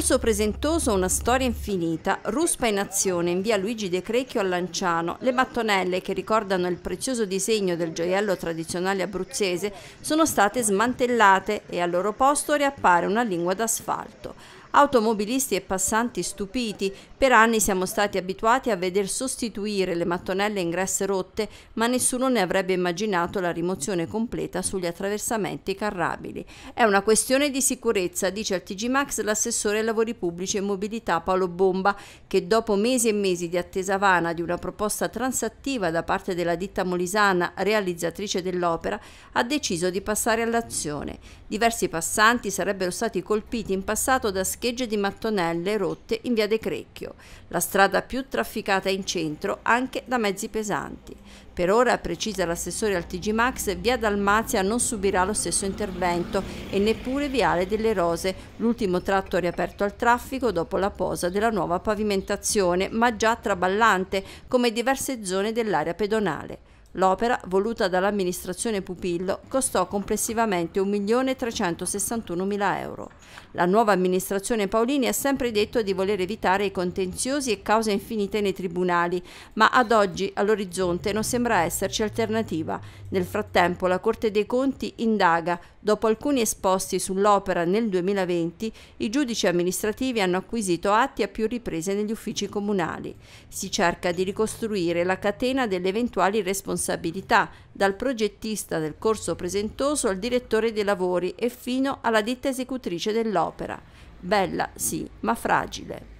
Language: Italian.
Corso Presentoso, una storia infinita, Ruspa in azione in via Luigi De Crecchio a Lanciano. Le mattonelle che ricordano il prezioso disegno del gioiello tradizionale abruzzese sono state smantellate e al loro posto riappare una lingua d'asfalto. Automobilisti e passanti stupiti, per anni siamo stati abituati a veder sostituire le mattonelle ingresse rotte, ma nessuno ne avrebbe immaginato la rimozione completa sugli attraversamenti carrabili. È una questione di sicurezza, dice al TG Max l'assessore ai lavori pubblici e mobilità Paolo Bomba, che dopo mesi e mesi di attesa vana di una proposta transattiva da parte della ditta molisana realizzatrice dell'opera, ha deciso di passare all'azione. Diversi passanti sarebbero stati colpiti in passato da schegge di mattonelle rotte in via De Crecchio, la strada più trafficata in centro anche da mezzi pesanti. Per ora, precisa l'assessore al TG Max, via Dalmazia non subirà lo stesso intervento e neppure Viale delle Rose, l'ultimo tratto riaperto al traffico dopo la posa della nuova pavimentazione, ma già traballante come diverse zone dell'area pedonale. L'opera, voluta dall'amministrazione Pupillo, costò complessivamente 1.361.000 euro. La nuova amministrazione Paolini ha sempre detto di voler evitare i contenziosi e cause infinite nei tribunali, ma ad oggi all'orizzonte non sembra esserci alternativa. Nel frattempo la Corte dei Conti indaga, dopo alcuni esposti sull'opera nel 2020, i giudici amministrativi hanno acquisito atti a più riprese negli uffici comunali. Si cerca di ricostruire la catena delle eventuali responsabilità responsabilità dal progettista del corso presentoso al direttore dei lavori e fino alla ditta esecutrice dell'opera. Bella sì, ma fragile.